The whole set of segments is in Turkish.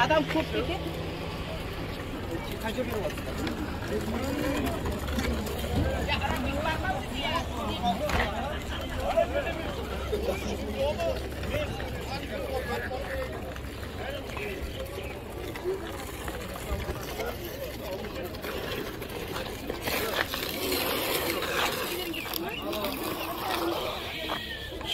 Adam kurt dedi. Kaçırıyor.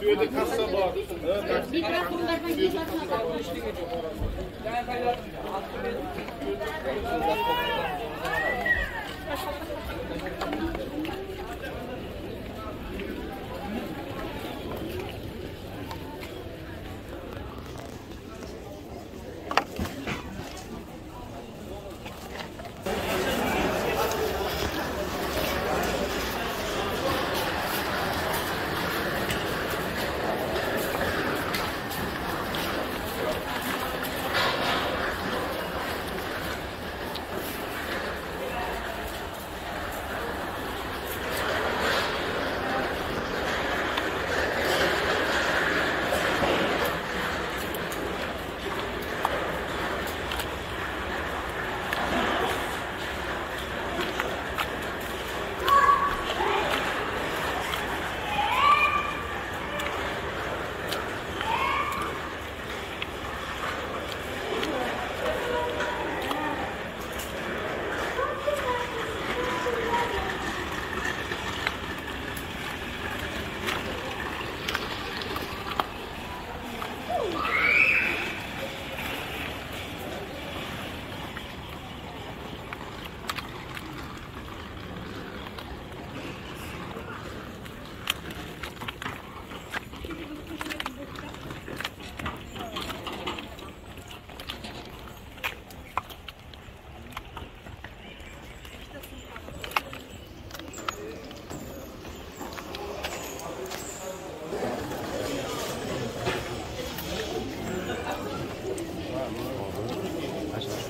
Şöyle kasa var. Mikrofonlardan geçersen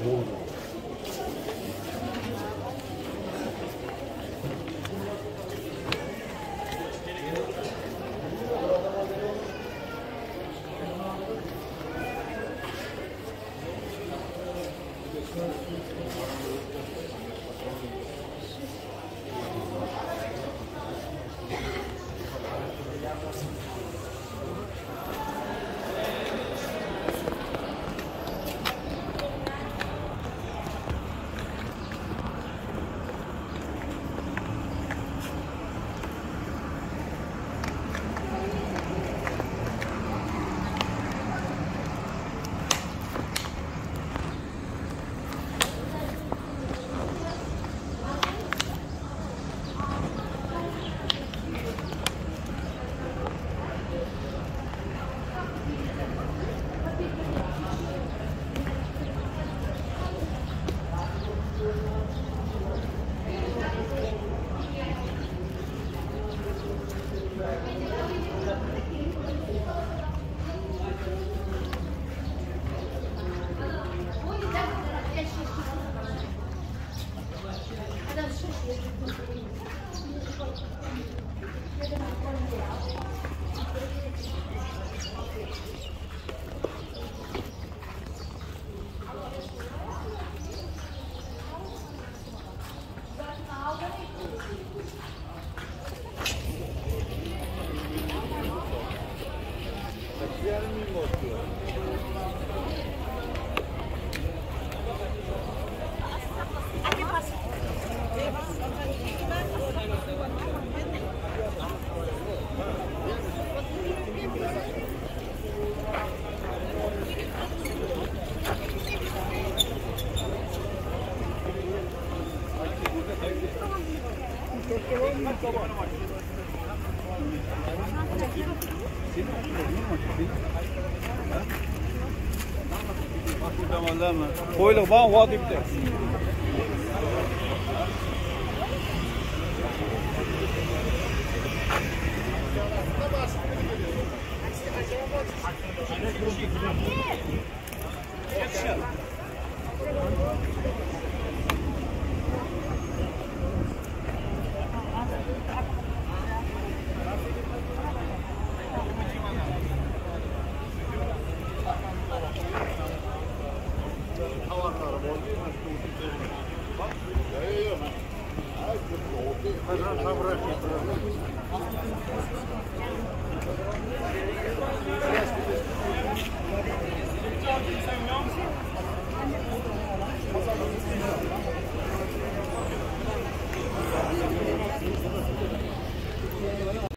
오. Gracias. Come on, come on. Koyuluk bana kuat ipte. Thank you. Пожалуйста, обратите.